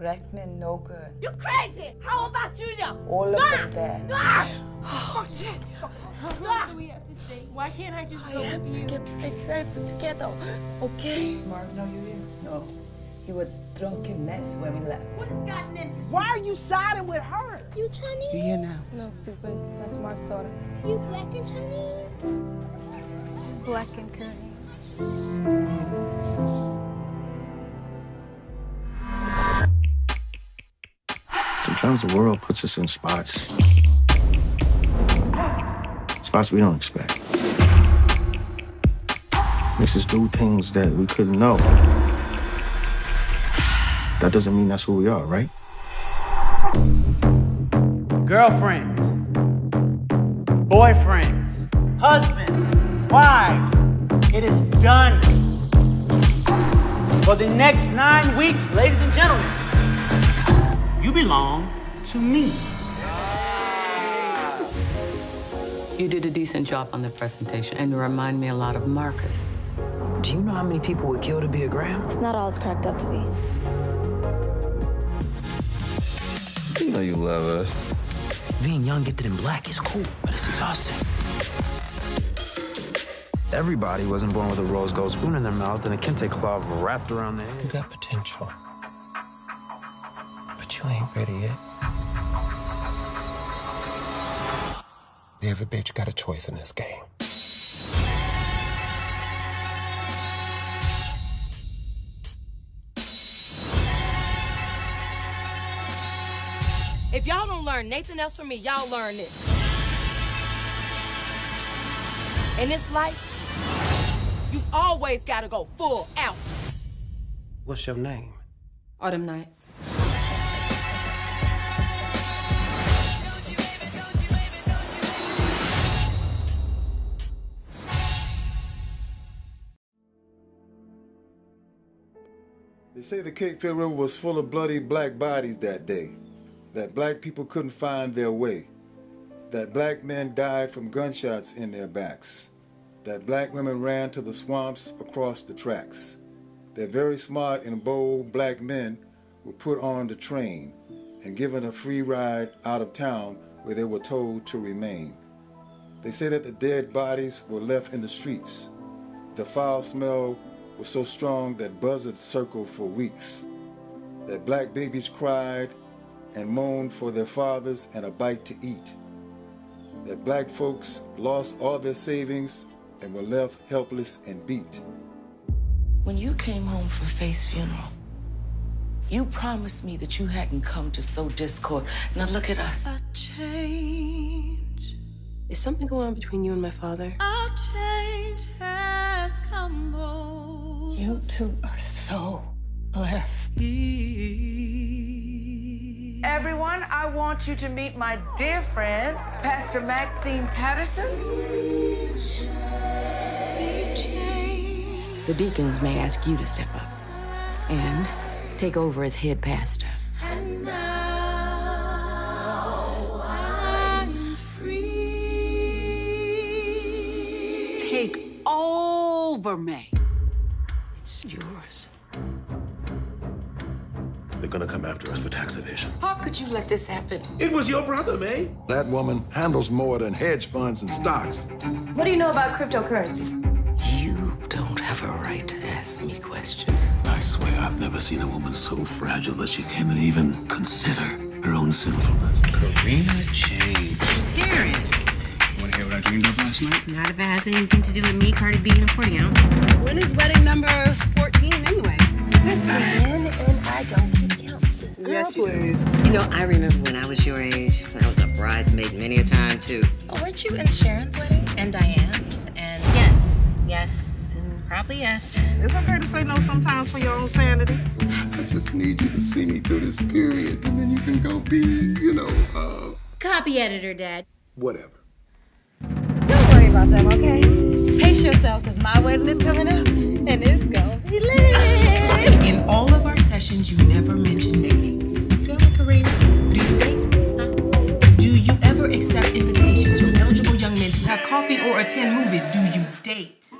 Black men no good. You crazy! How about you, young? All of them bad. Oh, shit! How long do we have to stay? Why can't I just I go have with to you? get myself together, okay? Mark, no, you here? No. He was drunk drunken mess when we left. What has gotten into Why are you siding with her? You Chinese? You here now? No, stupid. That's Mark's daughter. You black and Chinese? Black and curly. Sometimes the world puts us in spots. Spots we don't expect. Makes us do things that we couldn't know. That doesn't mean that's who we are, right? Girlfriends, boyfriends, husbands, wives. It is done. For the next nine weeks, ladies and gentlemen, you belong to me. You did a decent job on the presentation, and you remind me a lot of Marcus. Do you know how many people would kill to be a gram? It's not all it's cracked up to be. You know you love us. Being young, gifted, and black is cool, but it's exhausting. Everybody wasn't born with a rose gold spoon in their mouth and a kente cloth wrapped around their head. You got potential, but you ain't ready yet. Every bitch got a choice in this game. If y'all don't learn Nathan else from me, y'all learn this. In this life, you always gotta go full out. What's your name? Autumn night. They say the Cape Fear River was full of bloody black bodies that day, that black people couldn't find their way, that black men died from gunshots in their backs, that black women ran to the swamps across the tracks, that very smart and bold black men were put on the train and given a free ride out of town where they were told to remain. They say that the dead bodies were left in the streets. The foul smell was so strong that buzzards circled for weeks. That black babies cried and moaned for their fathers and a bite to eat. That black folks lost all their savings and were left helpless and beat. When you came home for Faith's funeral, you promised me that you hadn't come to sow discord. Now look at us. A change, Is something going on between you and my father? a change has come over You two are so blessed. Everyone, I want you to meet my dear friend, Pastor Maxine Patterson. The deacons may ask you to step up and take over as head pastor. And now I'm free. Take over me. It's yours. They're gonna come after us for tax evasion. How could you let this happen? It was your brother, May. That woman handles more than hedge funds and stocks. What do you know about cryptocurrencies? You don't have a right to ask me questions. I swear I've never seen a woman so fragile that she can't even consider her own sinfulness. Karina Jane. Terrence. Want to hear what I dreamed of last night? Not if it has anything to do with me, Cardi B, and a 40 ounce. When is wedding You know, I remember when I was your age. I was a bridesmaid many a time, too. Oh, weren't you in Sharon's wedding and Diane's? And Yes, yes, and probably yes. It's okay to say no sometimes for your own sanity. I just need you to see me through this period, and then you can go be, you know, uh, Copy editor, Dad. whatever. Don't worry about them, okay? Pace yourself, because my wedding is coming up, coffee or attend movies? Do you date?